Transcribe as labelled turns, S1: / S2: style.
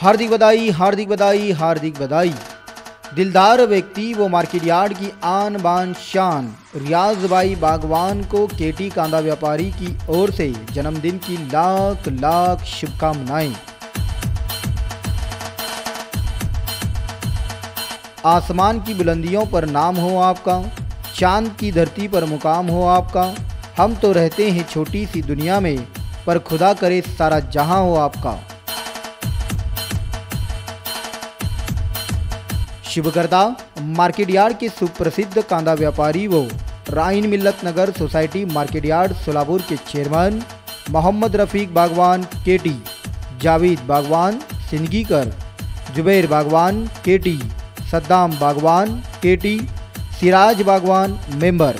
S1: हार्दिक बधाई हार्दिक बधाई हार्दिक बधाई। दिलदार व्यक्ति, वो मार्केट यार्ड की आन बान शान, रियाज भाई बागवान को केटी कांदा व्यापारी की ओर से जन्मदिन की लाख लाख शुभकामनाएँ। आसमान की बुलंदियों पर नाम हो आपका, चाँद की धरती पर मुकाम हो आपका। हम तो रहते हैं छोटी सी दुनिया में, पर खुदा करे सारा जहाँ हो आपका। शुभकर्ता मार्केट यार्ड के सुप्रसिद्ध कांदा व्यापारी व Rain Millat Nagar society market yard Solapur के chairman Mohammad Rafiq Bagwan, KT Javed Bagwan, Sindgikar Zubair Bagwan, KT Saddam Bagwan, KT Siraj Bagwan, member